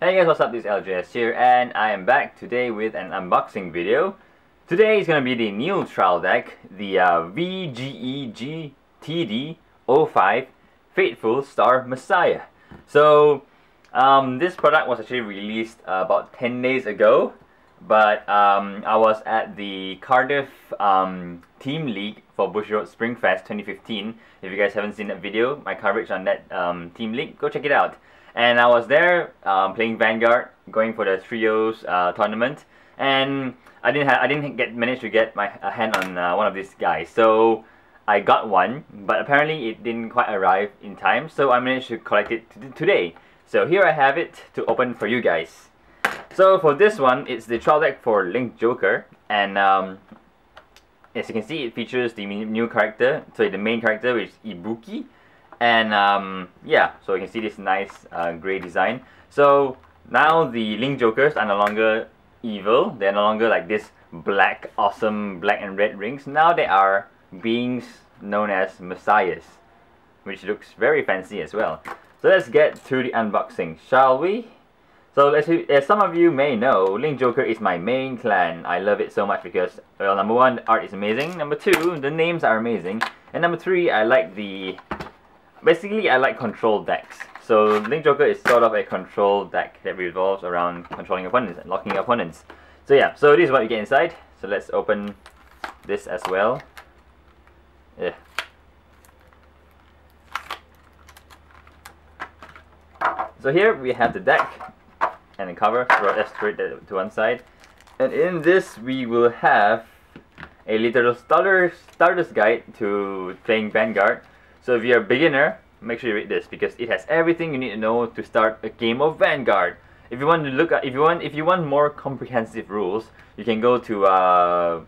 Hey guys, what's up? This is LJS here, and I am back today with an unboxing video. Today is going to be the new trial deck, the uh, VGEG-TD05 Fateful Star Messiah. So, um, this product was actually released uh, about 10 days ago, but um, I was at the Cardiff um, Team League for Bushiroad Springfest 2015. If you guys haven't seen that video, my coverage on that um, Team League, go check it out. And I was there um, playing Vanguard, going for the trios uh, tournament, and I didn't I didn't get manage to get my hand on uh, one of these guys. So I got one, but apparently it didn't quite arrive in time. So I managed to collect it today. So here I have it to open for you guys. So for this one, it's the trial deck for Link Joker, and um, as you can see, it features the new character, so the main character, which is Ibuki, and um, yeah, so you can see this nice uh, gray design. So now the Link Jokers are no longer evil. They're no longer like this black, awesome black and red rings. Now they are beings known as Messiahs, which looks very fancy as well. So let's get to the unboxing, shall we? So as, you, as some of you may know, Link Joker is my main clan. I love it so much because, well, number one, the art is amazing. Number two, the names are amazing. And number three, I like the... Basically, I like control decks. So Link Joker is sort of a control deck that revolves around controlling opponents and locking opponents. So yeah, so this is what you get inside. So let's open this as well. Yeah. So here we have the deck and the cover. Let's straight to one side. And in this we will have a little starter starter's guide to playing Vanguard. So if you're a beginner, make sure you read this because it has everything you need to know to start a game of Vanguard. If you want to look at, if you want, if you want more comprehensive rules, you can go to uh,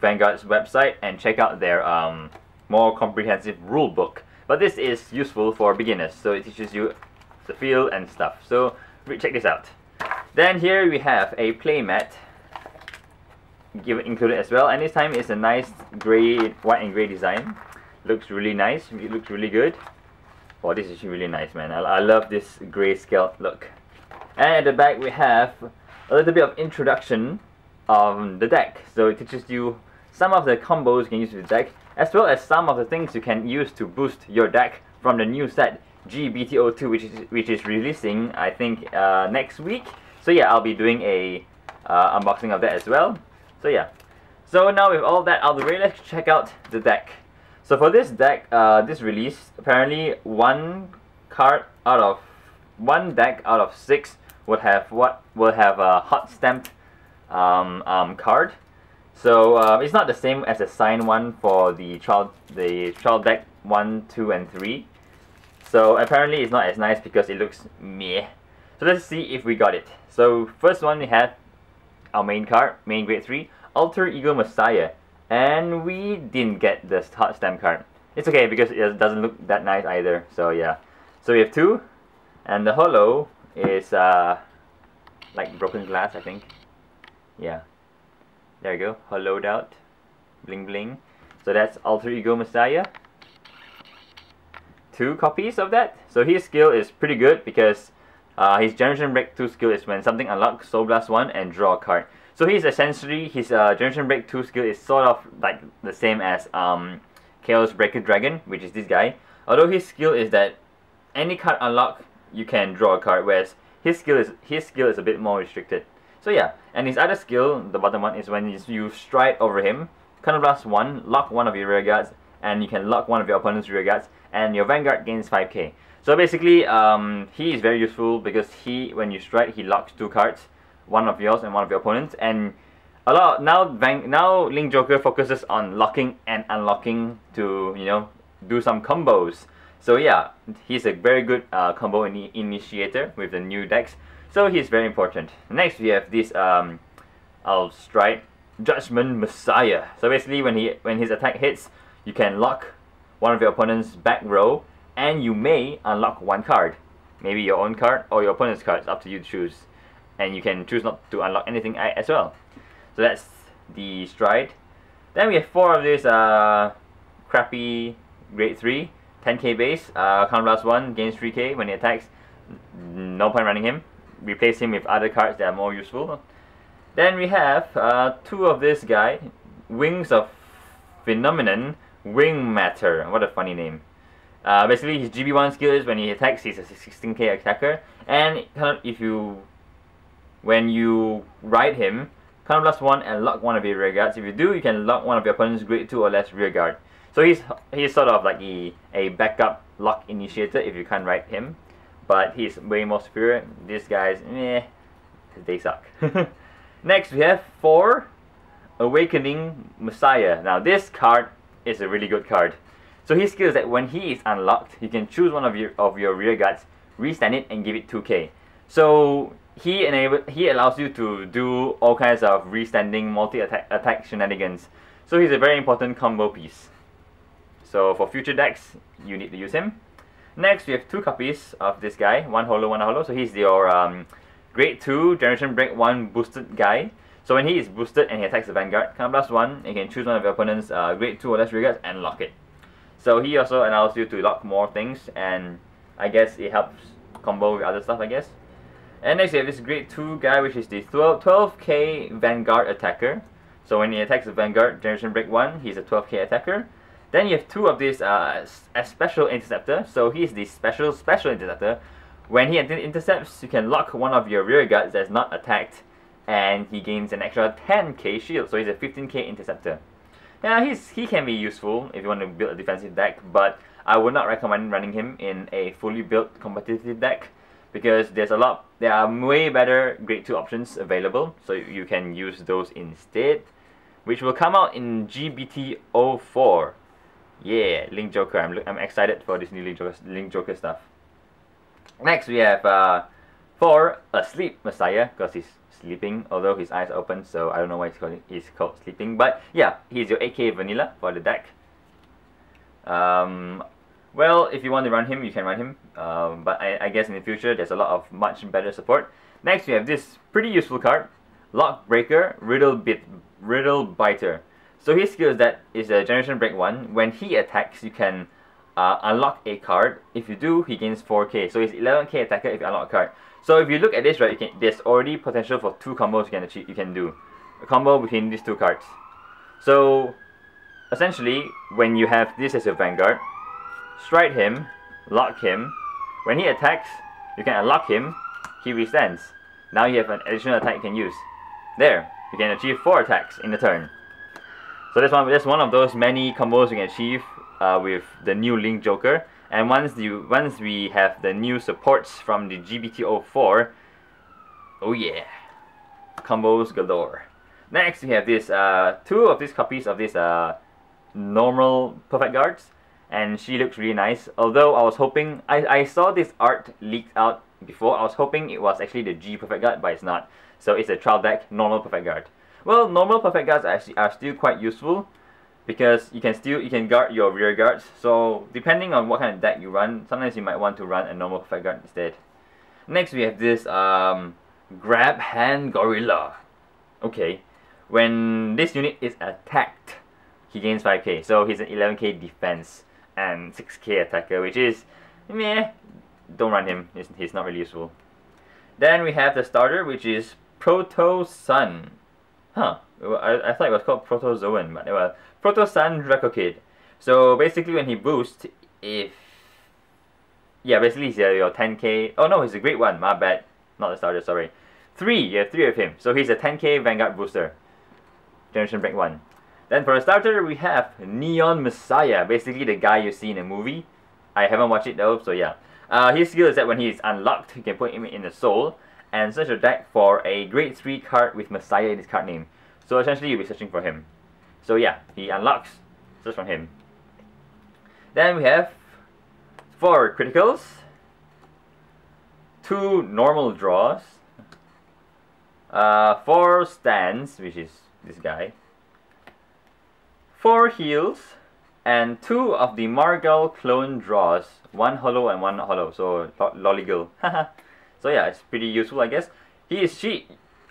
Vanguard's website and check out their um, more comprehensive rule book. But this is useful for beginners, so it teaches you the feel and stuff. So check this out. Then here we have a playmat given included as well, and this time it's a nice gray, white and gray design. Looks really nice. It looks really good. Oh, this is really nice, man. I, I love this grayscale look. And at the back we have a little bit of introduction of the deck. So it teaches you some of the combos you can use with the deck, as well as some of the things you can use to boost your deck from the new set GBT02, which is which is releasing I think uh, next week. So yeah, I'll be doing a uh, unboxing of that as well. So yeah. So now with all that out of the way, let's check out the deck. So for this deck, uh, this release, apparently one card out of one deck out of six would have what will have a hot stamped um, um, card. So uh, it's not the same as the sign one for the trial the trial deck one, two, and three. So apparently it's not as nice because it looks meh. So let's see if we got it. So first one we have our main card, main grade three, Alter Ego Messiah. And we didn't get the hot stamp card. It's okay because it doesn't look that nice either. So yeah. So we have two. And the holo is uh, like broken glass, I think. Yeah. There you go. Hollowed out. Bling bling. So that's Alter Ego Messiah. Two copies of that. So his skill is pretty good because uh, his Generation Break 2 skill is when something unlocks Soul Blast 1 and draw a card. So he's essentially, his uh, Generation Break 2 skill is sort of like the same as um, Chaos Breaker Dragon, which is this guy. Although his skill is that any card unlock, you can draw a card, whereas his skill is his skill is a bit more restricted. So yeah, and his other skill, the bottom one, is when you stride over him, Blast 1, lock one of your rear guards, and you can lock one of your opponent's rear guards, and your Vanguard gains 5k. So basically, um, he is very useful because he, when you stride, he locks two cards one of yours and one of your opponents. And a lot now now Link Joker focuses on locking and unlocking to you know do some combos. So yeah he's a very good uh, combo in initiator with the new decks. So he's very important. Next we have this um, I'll strike Judgment Messiah. So basically when he when his attack hits you can lock one of your opponent's back row and you may unlock one card. Maybe your own card or your opponent's card. It's up to you to choose and you can choose not to unlock anything as well. So that's the stride. Then we have four of these uh, crappy grade 3, 10k base, uh, counter blast 1, gains 3k when he attacks, no point running him. replace him with other cards that are more useful. Then we have uh, two of this guy, Wings of Phenomenon, Wing Matter. What a funny name. Uh, basically, his GB1 skill is when he attacks, he's a 16k attacker, and if you, when you ride him, counter one and lock one of your rear guards. If you do, you can lock one of your opponent's grade two or less rear guard. So he's he's sort of like a, a backup lock initiator if you can't ride him, but he's way more superior. These guys, meh, they suck. Next, we have four Awakening Messiah. Now, this card is a really good card. So his skill is that when he is unlocked, you can choose one of your of your rear guards, restand it, and give it 2k. So he enable he allows you to do all kinds of restanding multi attack shenanigans. So he's a very important combo piece. So for future decks, you need to use him. Next, we have two copies of this guy, one holo, one holo. So he's your um, grade 2 generation break 1 boosted guy. So when he is boosted and he attacks the Vanguard, counter blast 1, you can choose one of your opponent's uh, grade 2 or less rear guards and lock it. So he also allows you to lock more things, and I guess it helps combo with other stuff, I guess. And next you have this grade 2 guy, which is the 12, 12k Vanguard attacker. So when he attacks the Vanguard, Generation Break 1, he's a 12k attacker. Then you have two of these uh, special interceptor. So he's the special special interceptor. When he intercepts, you can lock one of your rear guards that's not attacked, and he gains an extra 10k shield. So he's a 15k interceptor. Now he's he can be useful if you want to build a defensive deck, but I would not recommend running him in a fully built competitive deck because there's a lot there are way better grade 2 options available so you can use those instead which will come out in GBT 04 yeah Link Joker. I'm, I'm excited for this new Link Joker, Link Joker stuff. Next we have uh, for Asleep Messiah because he's sleeping although his eyes open so I don't know why he's called, he's called sleeping but yeah he's your 8k vanilla for the deck. Um, well, if you want to run him, you can run him. Um, but I, I, guess in the future, there's a lot of much better support. Next, we have this pretty useful card, Lock Breaker, Riddle Bit, Riddle Biter. So his skill is that is a Generation Break one. When he attacks, you can uh, unlock a card. If you do, he gains 4k. So he's 11k attacker if you unlock a card. So if you look at this, right, can there's already potential for two combos you can achieve. You can do a combo between these two cards. So essentially, when you have this as your Vanguard, strike him, lock him. When he attacks, you can unlock him, he restands. Now you have an additional attack you can use. There, you can achieve 4 attacks in a turn. So that's one, that's one of those many combos you can achieve uh, with the new Link Joker. And once you once we have the new supports from the GBT04, oh yeah, combos galore. Next we have this uh, two of these copies of this uh, normal perfect guards and she looks really nice. Although I was hoping, I, I saw this art leaked out before, I was hoping it was actually the G Perfect Guard, but it's not. So it's a trial deck, normal Perfect Guard. Well, normal Perfect Guards are, actually, are still quite useful because you can still, you can guard your rear guards. So depending on what kind of deck you run, sometimes you might want to run a normal Perfect Guard instead. Next we have this um, Grab Hand Gorilla. Okay, when this unit is attacked, he gains 5k, so he's an 11k defense and 6k attacker, which is meh. Don't run him. He's, he's not really useful. Then we have the starter, which is Proto Sun. Huh. I, I thought it was called Proto Protozoan, but it was Proto Sun Draco Kid. So basically, when he boosts, if yeah, basically he's uh, your 10k. Oh no, he's a great one. My bad. Not the starter. Sorry. Three. You have three of him. So he's a 10k Vanguard booster. Generation Break one. Then for a starter, we have Neon Messiah, basically the guy you see in the movie. I haven't watched it though, so yeah. Uh, his skill is that when he is unlocked, you can put him in the soul and search your deck for a grade 3 card with Messiah in his card name. So essentially you'll be searching for him. So yeah, he unlocks, search from him. Then we have 4 criticals, 2 normal draws, uh, 4 stands, which is this guy, four heals, and two of the Margal clone draws. One hollow and one hollow, so Lolligirl. so yeah, it's pretty useful, I guess. He is she.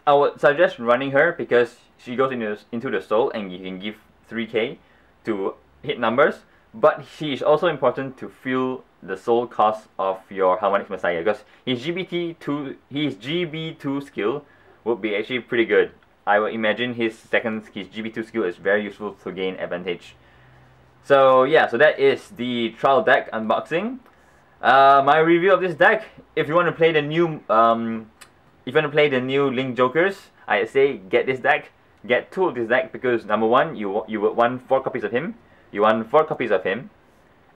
I would suggest running her because she goes into into the soul and you can give 3k to hit numbers. But she is also important to fill the soul cost of your Harmonic Messiah because his GBT2 his GB2 skill would be actually pretty good. I would imagine his second his GB2 skill is very useful to gain advantage. So yeah, so that is the trial deck unboxing. Uh, my review of this deck. If you want to play the new um, if you want to play the new Link Jokers, I say get this deck. Get two of this deck because number one, you you would want four copies of him. You want four copies of him,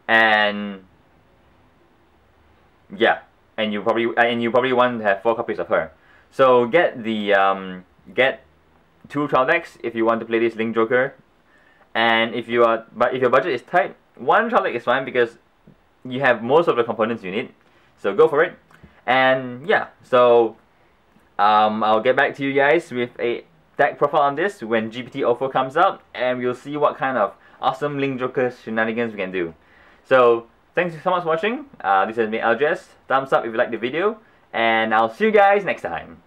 and yeah, and you probably and you probably want to have four copies of her. So get the um, get two trial decks if you want to play this Link Joker, and if you are but if your budget is tight, one trial deck is fine because you have most of the components you need. So go for it, and yeah, so um, I'll get back to you guys with a deck profile on this when GBT-04 comes out, and we'll see what kind of awesome Link Joker shenanigans we can do. So thanks so much for watching. Uh, this has been LJS. Thumbs up if you liked the video. And I'll see you guys next time.